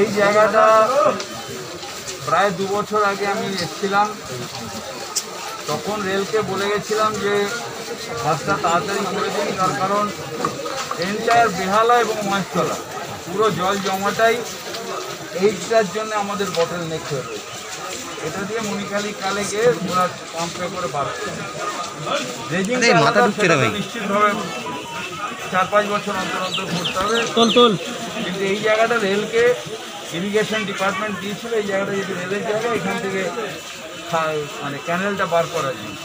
এই জায়গাটা প্রায় দু বছর আগে আমি এসেছিলাম। তখন রেলকে বলে গেছিলাম যে কাজটা তাড়াতাড়ি করে দিন, তার কারণ এন্টায়ার বেহালা এবং মহেশতলা, পুরো জল জমাটাই এইটার জন্য আমাদের বটল নেক হয়ে রয়েছে। এটা দিয়ে মণিকালী কালে গিয়ে ওরা পাম্পে করে এই মাথা ঢুকছে রে ভাই। নিশ্চিতভাবে চার পাঁচ বছর অন্তর অন্তর করতে হবে। তোল তোল। কিন্তু এই জায়গাটা রেলকে ইরিগেশন ডিপার্টমেন্ট দিয়েছিল এই জায়গাটা যদি রেলের জায়গা এখান থেকে মানে ক্যানেলটা বার করার জন্য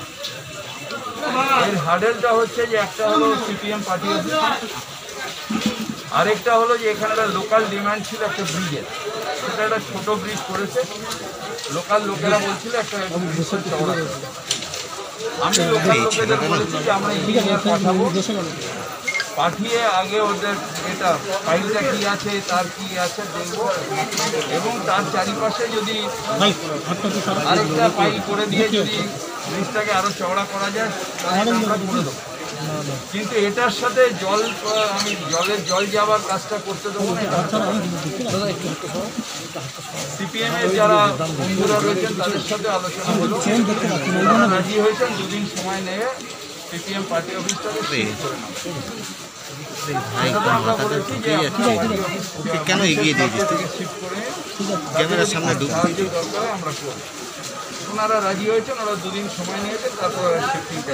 এর হার্ডেলটা হচ্ছে যে একটা হলো সিপিএম পার্টি আরেকটা হলো যে এখানে একটা লোকাল ডিমান্ড ছিল একটা ব্রিজের সেটা একটা ছোট ব্রিজ করেছে। লোকাল লোকেরা বলছিল একটা। আমি পাঠাবো। পাঠিয়ে আগে ওদের এটা ফাইলটা কি আছে তার কি আছে দেখব। এবং তার চারিপাশে যদি আরেকটা ফাইল করে দিয়ে যদি জিনিসটাকে আরও চওড়া করা যায় তাহলে আমরা করে দেবো। কিন্তু এটার সাথে জল আমি জলের জল যাওয়ার কাজটা করতে দেবো সিপিএম এর যারা বন্ধুরা রয়েছেন তাদের সাথে আলোচনা হলো। তারা রাজি হয়েছেন দুদিন সময় নেবে সিপিএম পার্টি অফিসটাকে কেন এগিয়ে দিয়ে থেকে ক্যামেরার সামনে দরকার আমরা করব। ওনারা রাজি হয়েছেন ওরা দুদিন সময় নিয়েছেন তারপর শিফটিংটা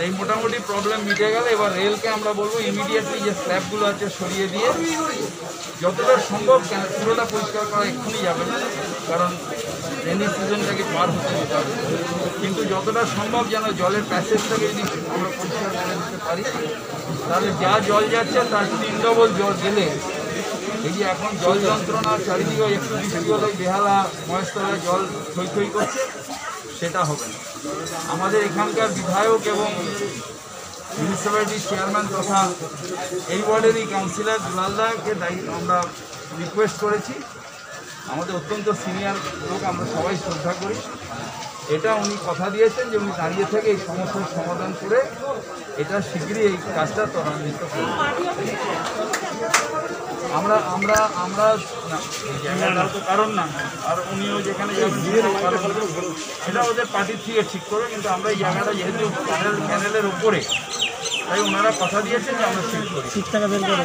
এই মোটামুটি প্রবলেম মিটে গেলে এবার রেলকে আমরা বলব ইমিডিয়েটলি যে স্ল্যাবগুলো আছে সরিয়ে দিয়ে যতটা সম্ভব কেন পুরোটা পরিষ্কার করা এক্ষুনি যাবে না, কারণ রেনি সিজনটাকে পার হতে হবে। কিন্তু যতটা সম্ভব যেন জলের প্যাসেজটাকে যদি আমরা পরিষ্কার করে দিতে পারি, তাহলে যা জল যাচ্ছে তার তিন ডবল জল গেলে এই যে এখন জল যন্ত্রণা, চারিদিকে একটু বেহালা, মহেশতলায় জল থই থই করছে সেটা হবে না। আমাদের এখানকার বিধায়ক এবং মিউনিসিপ্যালিটির চেয়ারম্যান তথা এই ওয়ার্ডেরই কাউন্সিলর দুলালদাকে দায়িত্ব আমরা রিকোয়েস্ট করেছি। আমাদের অত্যন্ত সিনিয়র লোক, আমরা সবাই শ্রদ্ধা করি। এটা উনি কথা দিয়েছেন যে উনি দাঁড়িয়ে থেকে এই সমস্যার সমাধান করে এটা শীঘ্রই এই কাজটা ত্বরান্বিত আমরা আমরা আমরা কারণ না আর উনিও যেখানে। এটা ওদের পার্টির থেকে ঠিক করে কিন্তু আমরা এই জায়গাটা যেহেতু ক্যানেল ক্যানেলের উপরে তাই ওনারা কথা দিয়েছেন যে আমরা ঠিক করি। ঠিক টাকা বের করে।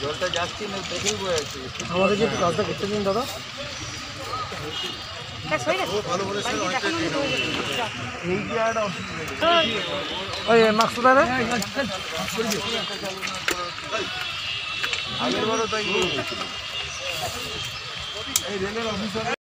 জলটা যাচ্ছি না দেখেই বয়ে আছে আমাদের কি কাজটা করতে দিন, দাদা। মাস্ক দাদা আগের বারও তাই এই